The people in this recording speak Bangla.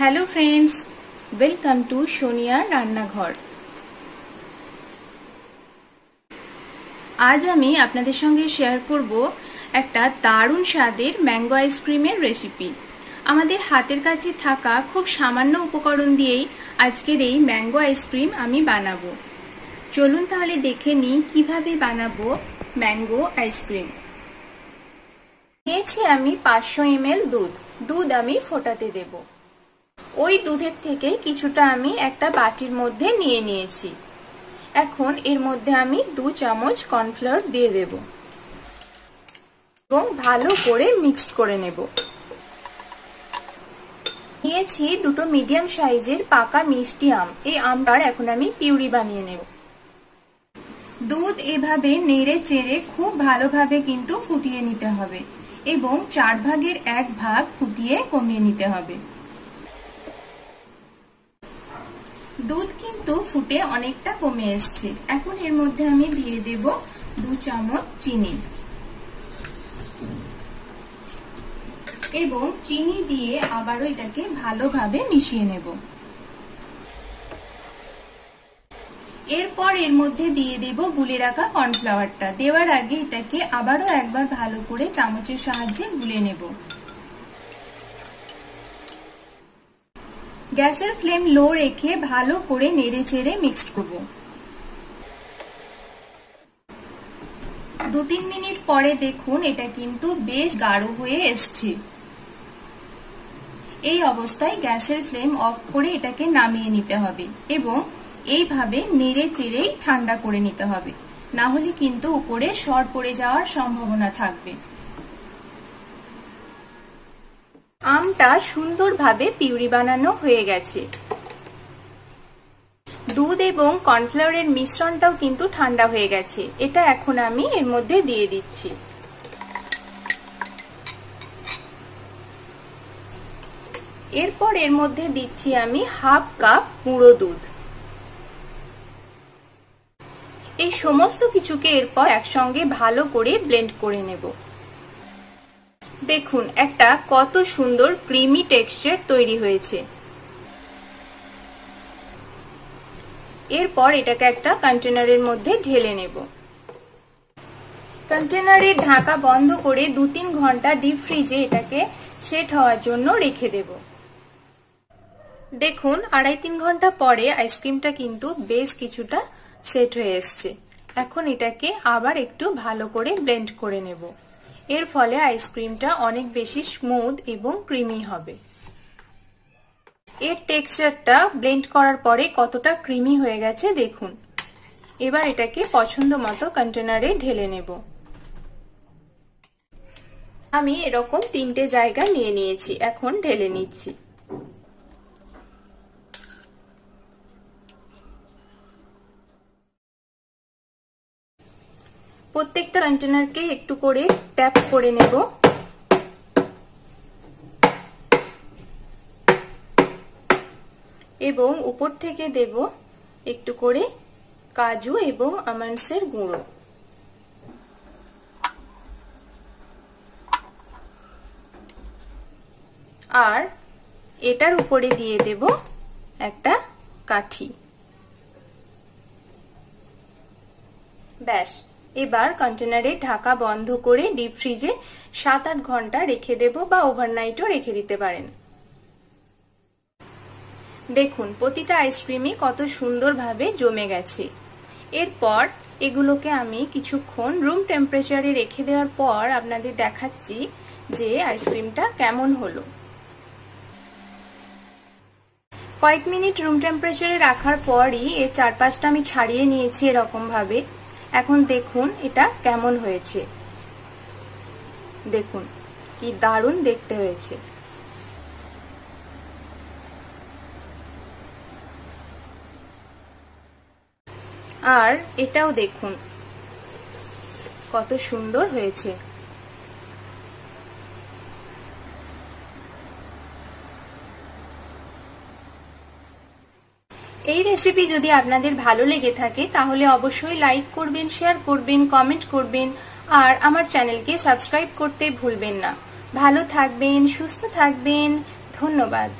হ্যালো ফ্রেন্ডস ওয়েলকাম টু সোনিয়ার রান্নাঘর আজ আমি আপনাদের সঙ্গে শেয়ার করব একটা দারুণ স্বাদের ম্যাঙ্গো আইসক্রিমের রেসিপি আমাদের হাতের কাছে থাকা খুব সামান্য উপকরণ দিয়েই আজকের এই ম্যাঙ্গো আইসক্রিম আমি বানাবো। চলুন তাহলে দেখে নিই কীভাবে বানাবো ম্যাঙ্গো আইসক্রিম নিয়েছি আমি পাঁচশো এমএল দুধ। দুধ আমি ফোটাতে দেব। ওই দুধের থেকে কিছুটা আমি একটা বাটির মধ্যে নিয়ে নিয়েছি। এখন এর মধ্যে আমি দু চামচ কর্নফ্লাওয়ার দিয়ে দেব। এবং ভালো করে মিক্সড করে নেব। নিয়েছি দুটো মিডিয়াম সাইজের পাকা মিষ্টি আম। এই আমটার এখন আমি পিউরি বানিয়ে নেব। দুধ এভাবে নেড়ে চেড়ে খুব ভালোভাবে কিন্তু ফুটিয়ে নিতে হবে। এবং চার ভাগের এক ভাগ ফুটিয়ে কমিয়ে নিতে হবে। দুধ কিন্তু ফুটে অনেকটা কমে এসছে। এখন এর মধ্যে আমি দিয়ে দেব দু চামচ চিনি। এবং চিনি দিয়ে আবারও এটাকে ভালোভাবে মিশিয়ে নেব। এরপর এর মধ্যে দিয়ে দেব গুলে রাখা কর্নফ্লাওয়ারটা। দেওয়ার আগে এটাকে আবারও একবার ভালো করে চামচের সাহায্যে গুলে নেব। গ্যাসের ফ্লেম লো রেখে ভালো করে নেড়ে চেড়ে মিক্সড করব। দু তিন মিনিট পরে দেখুন এটা কিন্তু বেশ গাঢ় হয়ে এসছে। এই অবস্থায় গ্যাসের ফ্লেম অফ করে এটাকে নামিয়ে নিতে হবে এবং এইভাবে নেড়ে চেড়েই ঠান্ডা করে নিতে হবে। না হলে কিন্তু উপরে সর পড়ে যাওয়ার সম্ভাবনা থাকবে। আমটা সুন্দরভাবে পিউরি বানানো হয়ে গেছে। দুধ এবং কর্নফ্লাওয়ারের মিশ্রণটাও কিন্তু ঠান্ডা হয়ে গেছে। এটা এখন আমি এর মধ্যে দিয়ে দিচ্ছি। এরপর এর মধ্যে দিচ্ছি আমি হাফ কাপ গুঁড়ো দুধ। এই সমস্ত কিছুকে এরপর একসঙ্গে ভালো করে ব্লেন্ড করে নেব। দেখুন, একটা কত সুন্দর ক্রিমি টেক্সচার তৈরি হয়েছে। এরপর এটাকে একটা কন্টেনারের মধ্যে ঢেলে নেব। কন্টেনারে ঢাকা বন্ধ করে দু তিন ঘণ্টা ডিপ ফ্রিজে এটাকে সেট হওয়ার জন্য রেখে দেব। দেখুন আড়াই তিন ঘণ্টা পরে আইসক্রিমটা কিন্তু বেশ কিছুটা সেট হয়ে এসছে। এখন এটাকে আবার একটু ভালো করে ব্লেন্ড করে নেব। এর ফলে আইসক্রিমটা অনেক বেশি স্মুথ এবং ক্রিমি হবে। এর টেক্সচারটা ব্লেন্ড করার পরে কতটা ক্রিমি হয়ে গেছে দেখুন। এবার এটাকে পছন্দ মতো কন্টেনারে ঢেলে নেব। আমি এরকম তিনটে জায়গা নিয়ে নিয়েছি, এখন ঢেলে নিচ্ছি। প্রত্যেকটা কন্টেনারকে একটু করে ট্যাপ করে নেব। এবং উপর থেকে দেব একটু করে কাজু এবং আমন্ডসের গুঁড়ো। আর এটার উপরে দিয়ে দেব একটা কাঠি। ব্যাস। এবার কন্টেনারে ঢাকা বন্ধ করে ডিপ ফ্রিজে সাত আট ঘণ্টা রেখে দেব বা ওভারনাইটও রেখে দিতে পারেন। দেখুন, প্রতিটা আইসক্রিমই কত সুন্দরভাবে জমে গেছে। এরপর এগুলোকে আমি কিছুক্ষণ রুম টেম্পারেচারে রেখে দেওয়ার পর আপনাদের দেখাচ্ছি যে আইসক্রিমটা কেমন হলো। কয়েক মিনিট রুম টেম্পারেচারে রাখার পরই এর চারপাশটা আমি ছাড়িয়ে নিয়েছি এরকম ভাবে এখন দেখুন এটা কেমন হয়েছে। দেখুন, কি দারুণ দেখতে হয়েছে। আর এটাও দেখুন, কত সুন্দর হয়েছে। এই রেসিপি যদি আপনাদের ভালো লেগে থাকে, তাহলে অবশ্যই লাইক করবেন শেয়ার করবেন কমেন্ট করবেন, আর আমার চ্যানেলকে সাবস্ক্রাইব করতে ভুলবেন না। ভালো থাকবেন, সুস্থ থাকবেন। ধন্যবাদ।